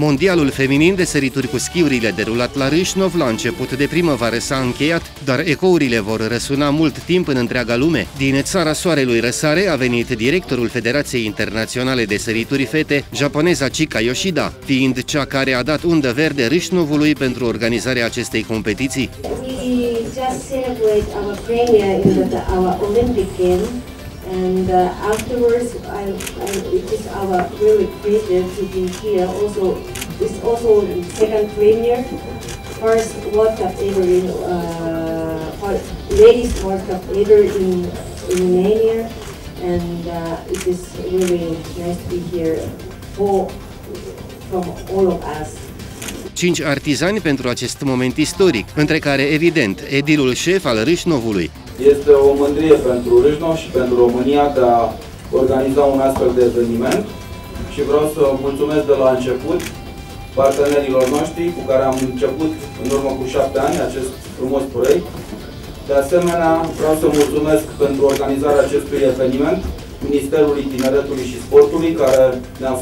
Mondialul feminin de sărituri cu schiurile derulat la Râșnov la început de primăvară s-a încheiat, dar ecourile vor răsuna mult timp în întreaga lume. Din țara Soarelui Răsare a venit directorul Federației Internaționale de Sărituri Fete, japoneza Chika Yoshida, fiind cea care a dat undă verde Râșnovului pentru organizarea acestei competiții. We just celebrate our premiere in the, our Olympic Games and uh, afterwards I, I, it is our really pleasure to be here. Also it's also second premiere first World Cup ever in uh, ladies World Cup ever in, in Romania. And uh, it is really nice to be here for from all of us. Cinci artizani pentru acest moment istoric, între care, evident, edilul șef al Râșnovului. Este o mândrie pentru Râșnov și pentru România de a organiza un astfel de eveniment și vreau să mulțumesc de la început partenerilor noștri cu care am început în urmă cu șapte ani acest frumos proiect. De asemenea, vreau să mulțumesc pentru organizarea acestui eveniment Ministerului Tineretului și Sportului, care ne-a,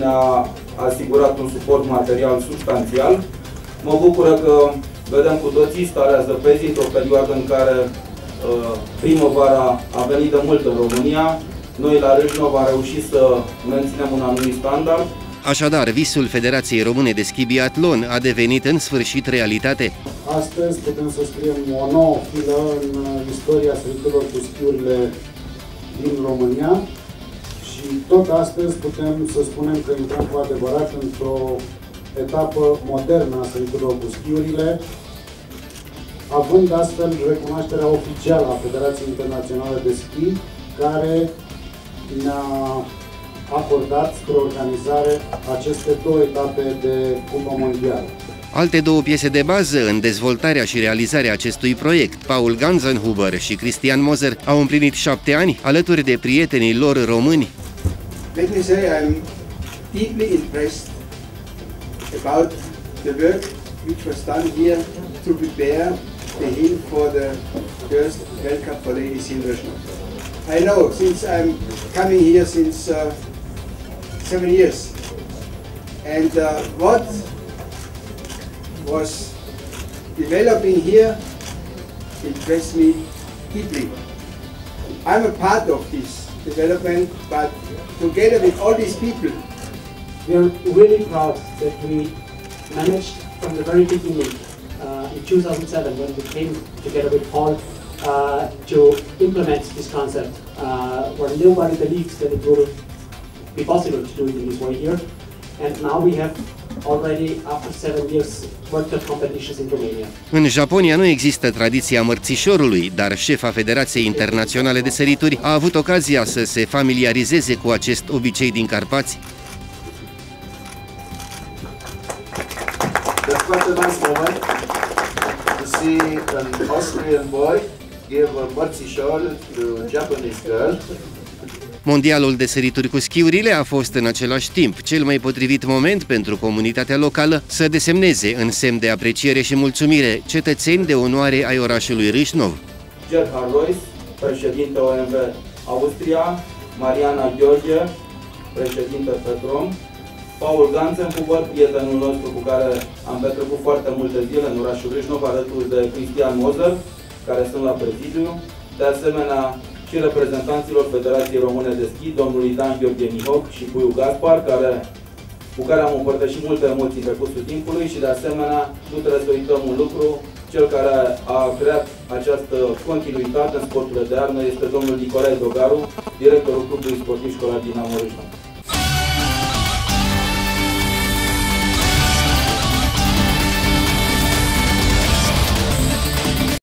ne, asigurat un suport material substanțial. Mă bucură că vedem cu toții starea zăpezii într-o perioadă în care uh, primăvara a venit de mult în România. Noi la Râșnov am reușit să menținem un anumit standard Așadar, visul Federației Române de Schi Biatlon a devenit în sfârșit realitate. Astăzi putem să scriem o nouă filă în istoria săriturilor cu schiurile din România și tot astăzi putem să spunem că intrăm cu adevărat într-o etapă modernă a săriturilor cu schiurile, având astfel recunoașterea oficială a Federației Internaționale de Schi, care ne-a acordat spre organizare aceste două etape de Cupă Mondială. Alte două piese de bază în dezvoltarea și realizarea acestui proiect, Paul Ganzenhuber și Christian Moser, au împlinit șapte ani alături de prietenii lor români. Let me say I'm deeply impressed about the work which was done here to prepare the hill for the first World Cup for ladies in Russia. I know since I'm coming here since uh, seven years. And uh, what was developing here impressed me deeply. I'm a part of this development, but together with all these people, we are really proud that we managed from the very beginning uh, in 2007 when we came together with Paul uh, to implement this concept uh, where nobody believed that it would be possible to do it in this way here. And now we have already, after seven years, World Cup competitions in Romania. În Japonia nu există tradiția mărțișorului, dar șefa Federației Internaționale de Sărituri a avut ocazia să se familiarizeze cu acest obicei din Carpați. That's quite a nice moment to see an Austrian boy give a mărțișor to a Japanese girl. Mondialul de sărituri cu schiurile a fost în același timp cel mai potrivit moment pentru comunitatea locală să desemneze în semn de apreciere și mulțumire cetățeni de onoare ai orașului Râșnov. Gerhard Royce, președinte OMV Austria, Mariana Gheorghe, președinte Petrom, Paul Ganzenhuber, prietenul nostru cu care am petrecut foarte multe zile în orașul Râșnov, alături de Cristian Moser, care sunt la prezidiu, de asemenea și reprezentanților Federației Române de Schi, domnului Dan Gheorghe Mihoc și Puiu Gaspar, care, cu care am împărtășit multe emoții pe cursul timpului și de asemenea nu trebuie să uităm un lucru, cel care a creat această continuitate în sporturile de armă este domnul Nicolae Dogaru, directorul clubului sportiv școlar din Amorâșna.